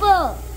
Red